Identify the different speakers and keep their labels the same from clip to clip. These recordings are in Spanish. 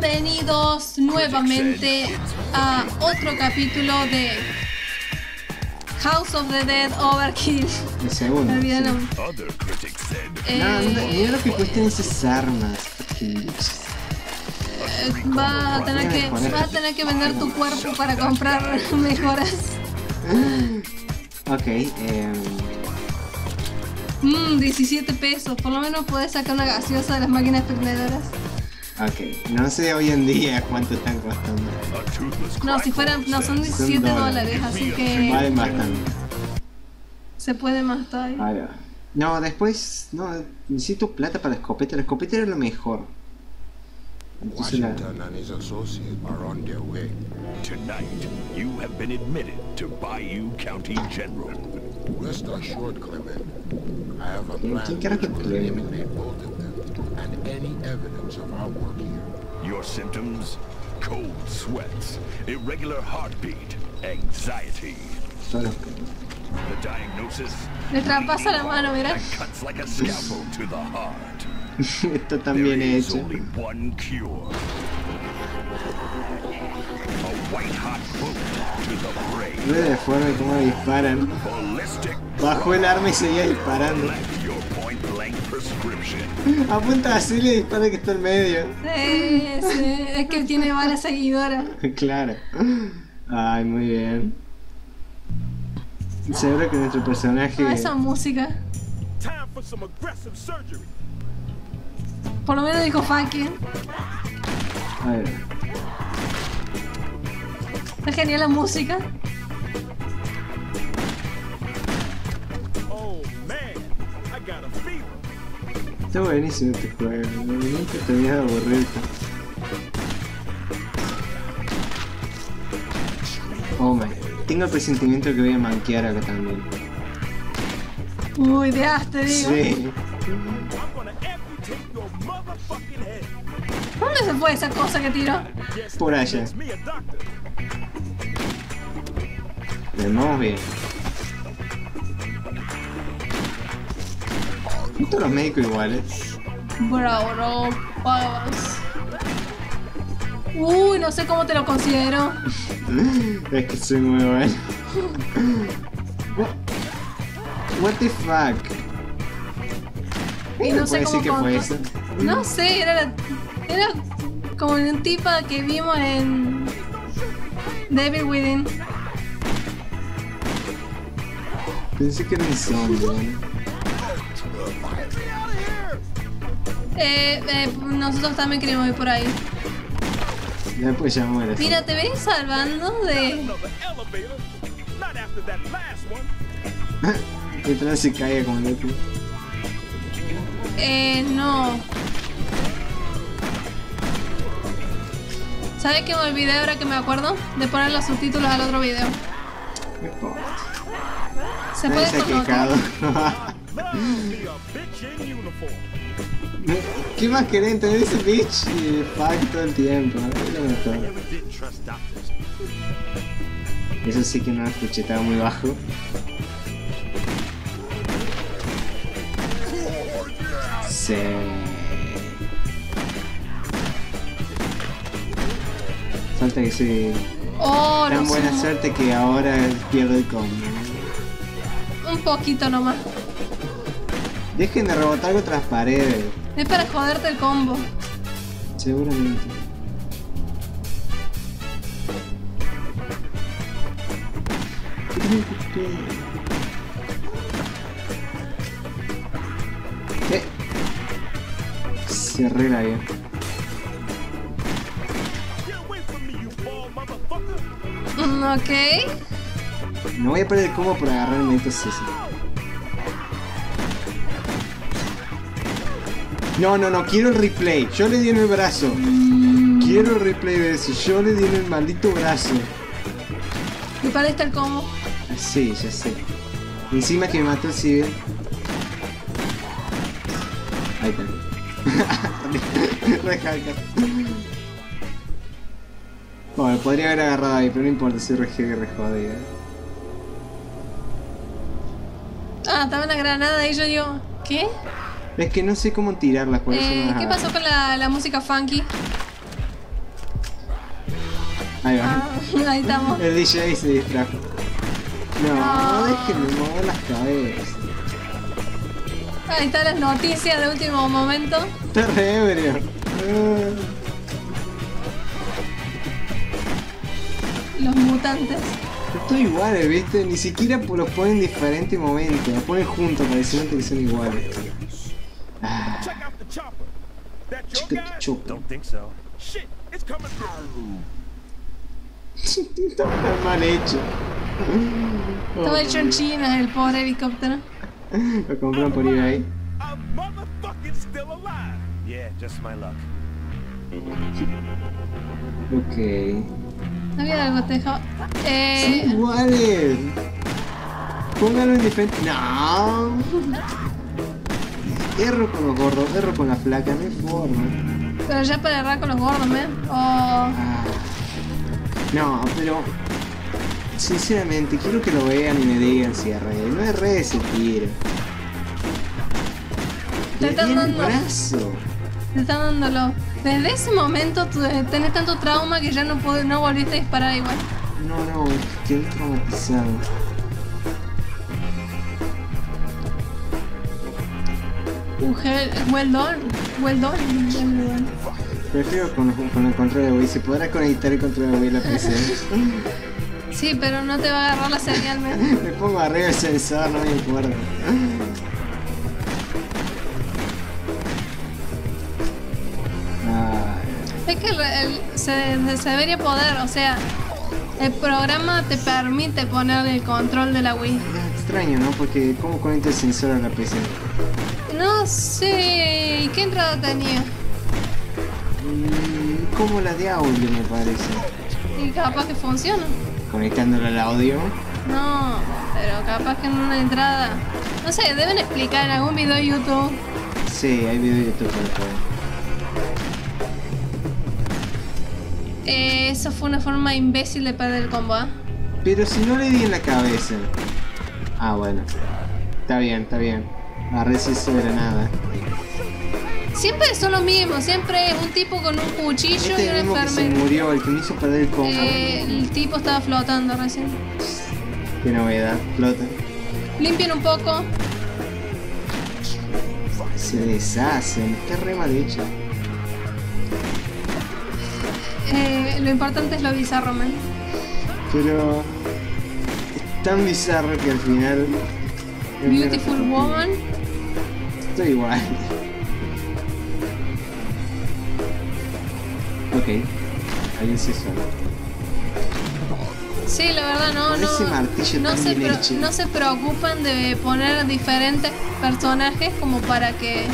Speaker 1: Bienvenidos nuevamente a otro capítulo de House of the Dead Overkill.
Speaker 2: El segundo. Sí.
Speaker 3: critics said
Speaker 1: Eh,
Speaker 2: No, no, mira lo que cuestan esas armas.
Speaker 1: eh, vas a tener que vas a tener que vender tu cuerpo para comprar mejoras.
Speaker 2: Ok, eh,
Speaker 1: Mmm, 17 pesos. Por lo menos puedes sacar una gaseosa de las máquinas expendedoras.
Speaker 2: Ok. No sé hoy en día cuánto están costando.
Speaker 1: No, si fueran, no, son 17 dólares, así que
Speaker 2: Valen bastante.
Speaker 1: se puede más todavía.
Speaker 2: No, después, no, necesito plata para la escopeta. La escopeta era lo mejor.
Speaker 4: Washington and his associates are on their way.
Speaker 3: Tonight, you have been admitted to Bayou County General.
Speaker 4: Rest assured, Clement, I have a
Speaker 2: ¿Quién-
Speaker 4: plan which will eliminate both any evidence of our work here.
Speaker 3: Your symptoms? Cold sweats, irregular heartbeat, anxiety.
Speaker 2: todos los-
Speaker 3: The diagnosis?
Speaker 1: Le traspasa la mano, mira.
Speaker 3: That cuts like a scalpel to the heart.
Speaker 2: Esto tan
Speaker 3: There
Speaker 2: bien
Speaker 3: is
Speaker 2: hecho.
Speaker 3: only one cure. A white hot bolt to the brain.
Speaker 2: Ve de forma cómo disparan.
Speaker 3: Ballistic
Speaker 2: Bajó el arma y seguía disparando. Apunta así y le dispara que está en medio.
Speaker 1: Sí, sí, es que tiene varias seguidoras.
Speaker 2: claro. Ay, muy bien. Seguro que nuestro personaje.
Speaker 1: Ah, esa música.
Speaker 5: Time for some aggressive surgery.
Speaker 1: Por lo menos dijo fucking.
Speaker 2: A ver.
Speaker 1: Está genial la música.
Speaker 5: Oh man, I got.
Speaker 2: Está buenísimo este juego. Nunca terminas de aburrirte. Oh my. Tengo el presentimiento que voy a manquear acá también.
Speaker 1: Uy, de te digo.
Speaker 2: Sí.
Speaker 1: ¿Dónde se fue esa cosa que tiró?
Speaker 2: Por allá.
Speaker 5: a.
Speaker 2: Vemos bien. Todos los médicos iguales?
Speaker 1: Bravo, bro. Pagas. Uy, no sé cómo te lo considero.
Speaker 2: Es que soy muy bueno. What, what the fuck?
Speaker 1: Y no sé cómo
Speaker 2: que fue eso?
Speaker 1: No sé, era la- era como un tipo que vimos en Devil Within.
Speaker 2: Pensé que era un zombie,
Speaker 1: Eh, eh, nosotros también queremos ir por ahí.
Speaker 2: Pues ya muere.
Speaker 1: Mira, te venís salvando de.
Speaker 2: Que tal se caiga como el otro.
Speaker 1: Eh, no. ¿Sabes que me olvidé ahora que me acuerdo? De poner los subtítulos al otro video. Se puede
Speaker 2: se ha ¿Qué más querés? Tener ese bitch y fuck todo el tiempo. Eso sí que no lo escuché, estaba muy bajo. Sí. Falta que soy
Speaker 1: Oh,
Speaker 2: tan
Speaker 1: no
Speaker 2: buena suerte que ahora pierdo el combo.
Speaker 1: Un poquito nomás.
Speaker 2: Dejen de rebotar contra las paredes,
Speaker 1: Es para joderte el combo.
Speaker 2: seguramente. Eh. Se arregla bien.
Speaker 1: Mm, ok.
Speaker 2: No voy a perder el combo por agarrarme estos ese. No, no, no, quiero el replay. Yo le di en el brazo. Quiero el replay de eso. Yo le di en el maldito brazo.
Speaker 1: ¿Y para está el combo?
Speaker 2: Sí, ya sé. Encima que me mató el civil. Ahí está. Re hacker. Bueno, podría haber agarrado ahí, pero no importa, soy re re jodido.
Speaker 1: Ah, estaba una granada y yo digo, ¿qué?
Speaker 2: Es que no sé cómo tirarlas, por eso
Speaker 1: Eh,
Speaker 2: no
Speaker 1: ¿Qué pasó con la, la música funky?
Speaker 2: Ahí va.
Speaker 1: Ah, ahí estamos.
Speaker 2: El DJ se distrajo. No,
Speaker 1: No.
Speaker 2: déjenme mover las cabezas.
Speaker 1: Ahí están las noticias de último momento.
Speaker 2: Está re ebrio.
Speaker 1: Los mutantes.
Speaker 2: Estoy iguales, ¿viste? Ni siquiera los ponen en diferentes momentos. Los ponen juntos pareciendo que son iguales.
Speaker 5: That your
Speaker 2: chica
Speaker 5: guy?
Speaker 2: chupa.
Speaker 6: Don't think so.
Speaker 5: Shit, it's coming through.
Speaker 2: Está mal hecho.
Speaker 1: Estaba hecho en China el pobre helicóptero.
Speaker 2: Lo compraron por eBay.
Speaker 5: I'm motherfucking still alive.
Speaker 6: Yeah, just my luck.
Speaker 2: Ok.
Speaker 1: Había algo te dejaba.
Speaker 2: Son
Speaker 1: Eh,
Speaker 2: iguales. Póngalo en diferente. No. Erro con los gordos, erro con la flaca, no hay forma.
Speaker 1: pero ya para errar con los gordos, ¿eh? O
Speaker 2: Ah. No, pero. Sinceramente, quiero que lo vean y me digan si erré. No erré ese tiro.
Speaker 1: Te
Speaker 2: Le
Speaker 1: están dando-
Speaker 2: brazo.
Speaker 1: te están dándolo. Desde ese momento tenés tanto trauma que ya no, pod- no volviste a disparar igual.
Speaker 2: No, no, quedé traumatizado.
Speaker 1: Well done. Well done.
Speaker 2: Prefiero con, con el control de Wii. ¿Se podrá conectar el control de Wii a la PC?
Speaker 1: Sí, pero no te va a agarrar la señal, ¿me?
Speaker 2: me pongo arriba el sensor, no me importa. Ay,
Speaker 1: Es que el- el- se, se debería poder, o sea, el programa te permite poner el control de la Wii.
Speaker 2: es extraño, ¿no? Porque ¿cómo conecta el sensor a la PC?
Speaker 1: No sé, ¿y ¿qué entrada tenía?
Speaker 2: Como la de audio, me parece.
Speaker 1: Y capaz que funciona.
Speaker 2: Conectándola al audio.
Speaker 1: No, pero capaz que en una entrada. No sé, deben explicar en algún video de YouTube.
Speaker 2: Sí, hay video de YouTube para todo.
Speaker 1: Eh, eso fue una forma imbécil de perder el combo, ¿ah?
Speaker 2: Pero si no le di en la cabeza. Ah, bueno. Está bien, está bien. Agarré eso de la nada.
Speaker 1: Siempre son lo mismo, siempre un tipo con un cuchillo
Speaker 2: Este
Speaker 1: y
Speaker 2: es
Speaker 1: un
Speaker 2: se
Speaker 1: enfermero.
Speaker 2: murió, el que me hizo perder el combo.
Speaker 1: Eh, el tipo estaba flotando recién.
Speaker 2: Qué novedad, flota.
Speaker 1: Limpien un poco.
Speaker 2: Se deshacen, está re mal hecho.
Speaker 1: Eh, lo importante es lo bizarro, man.
Speaker 2: Pero es tan bizarro que al final.
Speaker 1: Beautiful Woman.
Speaker 2: Estoy igual. Ok, alguien se solo.
Speaker 1: Sí, la verdad no,
Speaker 2: Con ese
Speaker 1: no,
Speaker 2: martillo
Speaker 1: no, se pro- no se preocupan de poner diferentes personajes como para que...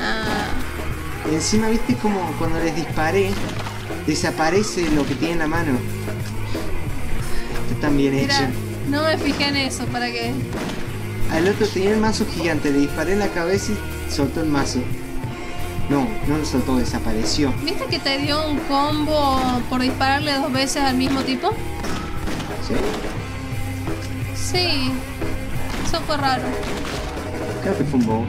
Speaker 1: Ah,
Speaker 2: Y encima, viste como cuando les disparé, desaparece lo que tiene en la mano. Está tan bien
Speaker 1: mira,
Speaker 2: hecho.
Speaker 1: No me fijé en eso para que...
Speaker 2: Al otro tenía el mazo gigante, le disparé en la cabeza y soltó el mazo. No, no lo soltó, desapareció.
Speaker 1: ¿Viste que te dio un combo por dispararle dos veces al mismo tipo?
Speaker 2: ¿Sí?
Speaker 1: Sí, eso fue raro,
Speaker 2: Creo que fue un bow.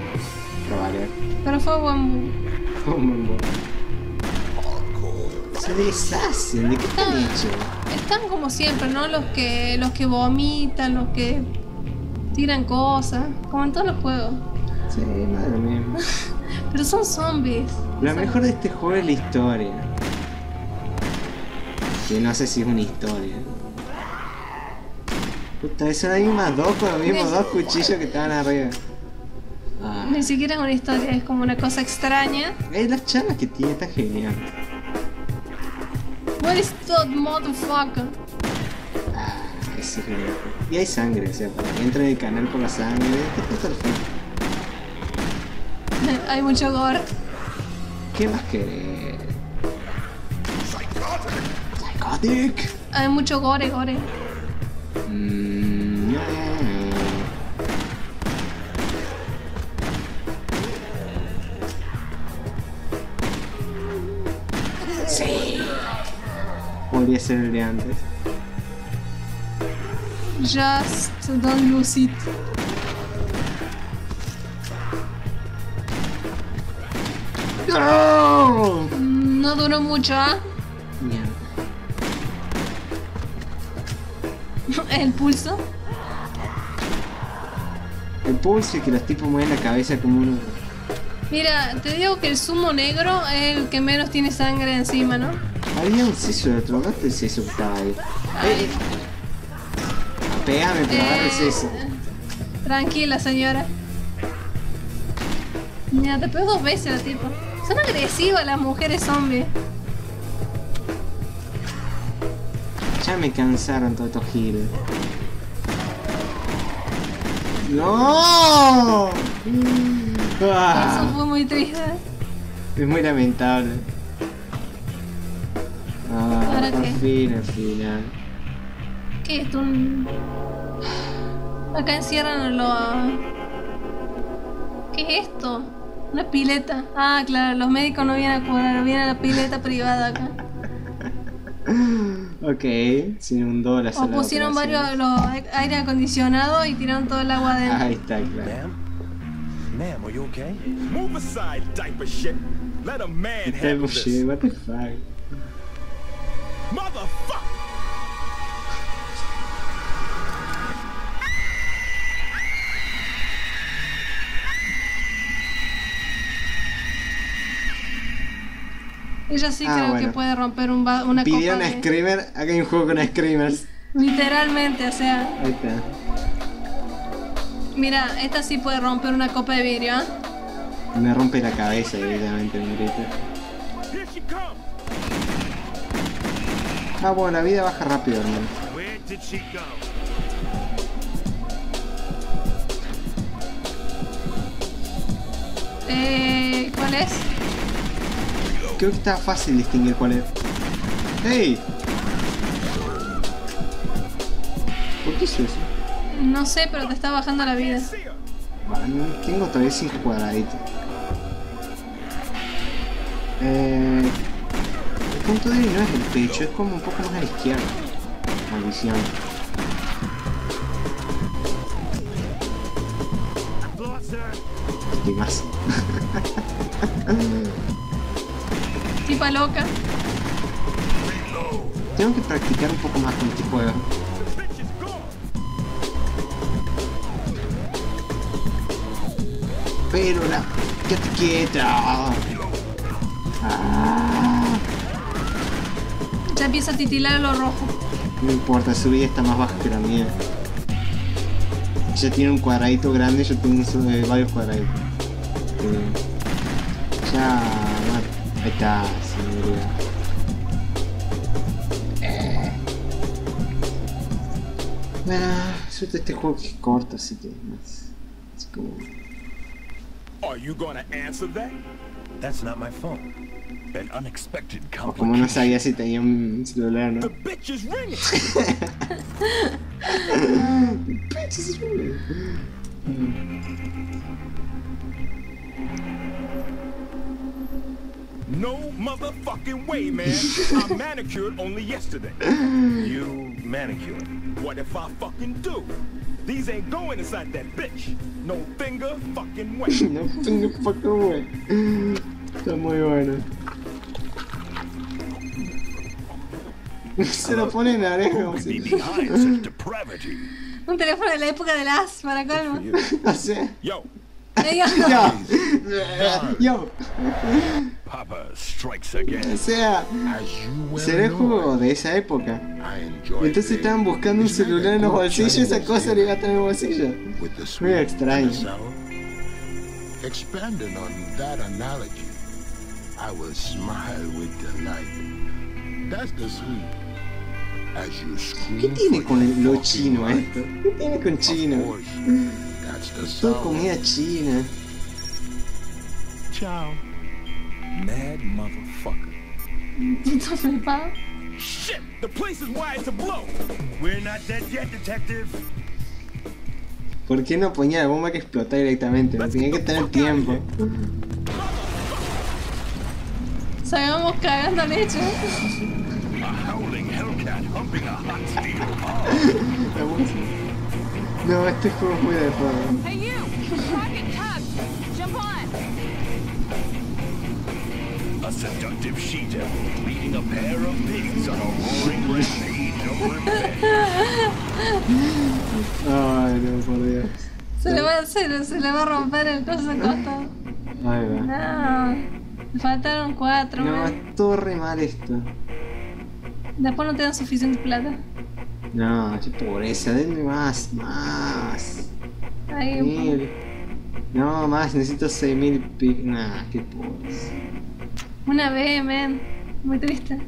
Speaker 2: Probable.
Speaker 1: pero fue buen...
Speaker 2: Fue un buen bow. Se deshacen, ¿de qué están hechos?
Speaker 1: Están como siempre, ¿no? Los que, los que vomitan, los que tiran cosas, como en todos los juegos.
Speaker 2: Sí, madre mía.
Speaker 1: Pero son zombies.
Speaker 2: Lo mejor de este juego es la historia. Que no sé si es una historia. Puta, son las mismas dos con los mismos dos cuchillos que estaban arriba. Ah,
Speaker 1: Ni siquiera es una historia, es como una cosa extraña.
Speaker 2: es las charlas que tiene, está genial.
Speaker 1: That motherfucker?
Speaker 2: Ah, ese es. Y hay sangre, o sea, entren en el canal por la sangre.
Speaker 1: Hay mucho gore.
Speaker 2: ¿Qué más querés? Psychotic.
Speaker 1: Hay mucho gore, gore.
Speaker 2: Mm. Podría ser el de antes.
Speaker 1: Just don't lose it.
Speaker 2: ¡No!
Speaker 1: No duró mucho, ¿ah? El pulso.
Speaker 2: El pulso y que los tipos mueven la cabeza como uno.
Speaker 1: Mira, te digo que el zumo negro es el que menos tiene sangre encima, ¿no?
Speaker 2: Había un seso de otro gato el seso que estaba ahí. Eh, eh. Pegame, pero el seso.
Speaker 1: Tranquila, señora. Mira, te pegó dos veces la tipa. Son agresivas las mujeres zombies.
Speaker 2: Ya me cansaron todos estos giros. ¡No!
Speaker 1: Eso fue muy triste.
Speaker 2: es muy lamentable. Ah,
Speaker 1: ¿Ahora
Speaker 2: por
Speaker 1: qué?
Speaker 2: fin, al final.
Speaker 1: ¿Qué es esto? Un... Acá encierran a los... ¿Qué es esto? Una pileta. Ah, claro, los médicos no vienen a curar, vienen a la pileta privada acá.
Speaker 2: Ok, se inundó la
Speaker 1: O
Speaker 2: de
Speaker 1: pusieron varios los aire acondicionados y tiraron todo el agua adentro.
Speaker 2: Ahí está, claro.
Speaker 5: Ma'am? Ma'am, are you okay? Move aside, diaper shit. Let a man handle
Speaker 2: shit,
Speaker 5: this.
Speaker 2: what the fuck.
Speaker 5: Motherfucker!
Speaker 1: Ella sí
Speaker 2: Ah,
Speaker 1: creo
Speaker 2: bueno.
Speaker 1: que puede romper un una
Speaker 2: Pidieron
Speaker 1: copa
Speaker 2: a
Speaker 1: de...
Speaker 2: Screamer, acá hay un juego con Screamers.
Speaker 1: Literalmente, o sea...
Speaker 2: Ahí está.
Speaker 1: Mira, esta sí puede romper una copa de vidrio, ¿ah?
Speaker 2: Me rompe la cabeza directamente, me Ah, bueno, la vida baja rápido, hermano.
Speaker 1: Eh, ¿Cuál es?
Speaker 2: Creo que está fácil distinguir cuál es. ¡Hey! ¿Por qué hizo eso?
Speaker 1: No sé, pero te está bajando la vida.
Speaker 2: Tengo todavía 5 cuadraditos. Eh, punto débil no es el pecho, es como un poco más a la izquierda. Maldición. ¿Qué más?
Speaker 1: Tipa loca.
Speaker 2: Tengo que practicar un poco más con este juego. Pero la... ¡Quédate quieta! Ah,
Speaker 1: Ya empieza a titilar lo rojo.
Speaker 2: no importa, su vida está más baja que la mía. Ella tiene un cuadradito grande, yo tengo un- eh, varios cuadraditos. Eh, ya... Ahí está, señoría. Eh. Ah, suelta este juego que es corto, así que... Es, es como...
Speaker 5: Are you gonna answer that?
Speaker 3: That's not my phone. An unexpected
Speaker 2: O como no sabía si tenía un celular, ¿no?
Speaker 5: The bitch is ringing. No motherfucking way, man. I manicured only yesterday.
Speaker 3: You manicure.
Speaker 5: What if I fucking do? These ain't going inside that bitch. No finger fucking way.
Speaker 2: No finger fucking way. Está muy bueno. Se lo pone en
Speaker 3: depravity.
Speaker 1: Un teléfono de la época del as, para colmo.
Speaker 2: O sea...
Speaker 5: Yo,
Speaker 1: digo,
Speaker 2: Yo. Yo.
Speaker 3: Papa strikes again.
Speaker 2: O sea... Será el juego de esa época.
Speaker 4: I enjoy
Speaker 2: Entonces estaban buscando un celular en los bolsillos y esa cosa le iba a estar en el bolsillo.
Speaker 4: with the
Speaker 2: Muy
Speaker 4: sweet
Speaker 2: extraño.
Speaker 4: Expanding on that analogy, I will smile with delight. That's the sweet. As you scream
Speaker 2: ¿Qué tiene con lo chino esto? ¿Qué tiene con
Speaker 4: the
Speaker 2: Todo comida china.
Speaker 4: Ciao.
Speaker 5: mad motherfucker. Shit, the place is wired to blow.
Speaker 3: We're not dead yet, detective.
Speaker 2: ¿Por qué no ponía la bomba que explota directamente? No tenía que tener tiempo.
Speaker 1: Salgamos cagando leche.
Speaker 3: A a.
Speaker 2: No, este juego es muy de juego.
Speaker 6: Hey you! Rocket tug! Jump on!
Speaker 3: A seductive she devil leading a pair of pigs on a roaring rampage over.
Speaker 2: Ay, no, por Dios.
Speaker 1: Se le va, se, le- se le va a romper el coso al costado.
Speaker 2: Ahí va.
Speaker 1: No. Faltaron cuatro.
Speaker 2: No,
Speaker 1: man.
Speaker 2: es todo re mal esto.
Speaker 1: Después no te dan suficiente plata.
Speaker 2: No, qué pobreza, denme más, más.
Speaker 1: Ahí,
Speaker 2: Mil. No, más, necesito 6000 pi... Nah, qué pobreza.
Speaker 1: una vez, man. Muy triste.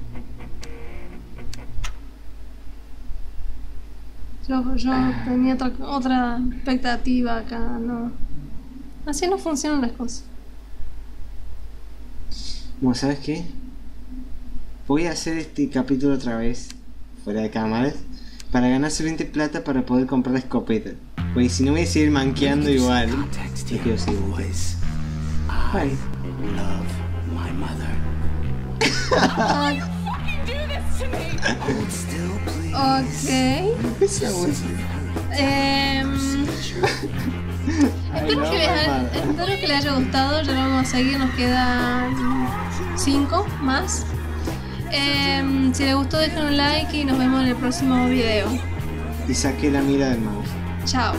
Speaker 1: Yo, yo tenía otra, otra expectativa acá, no. Así no funcionan las cosas.
Speaker 2: Bueno, ¿sabes qué? Voy a hacer este capítulo otra vez, fuera de cámaras, para ganar suficiente plata para poder comprar la escopeta. Porque si no voy a seguir manqueando igual. No quiero seguir
Speaker 7: Love my mother.
Speaker 1: Ok. Em, espero, que les haya, espero que les haya gustado. Ya lo vamos a seguir. Nos quedan 5 más. Eh, si les gustó, dejen un like y nos vemos en el próximo video.
Speaker 2: Y saqué la mira del mouse.
Speaker 1: Chao.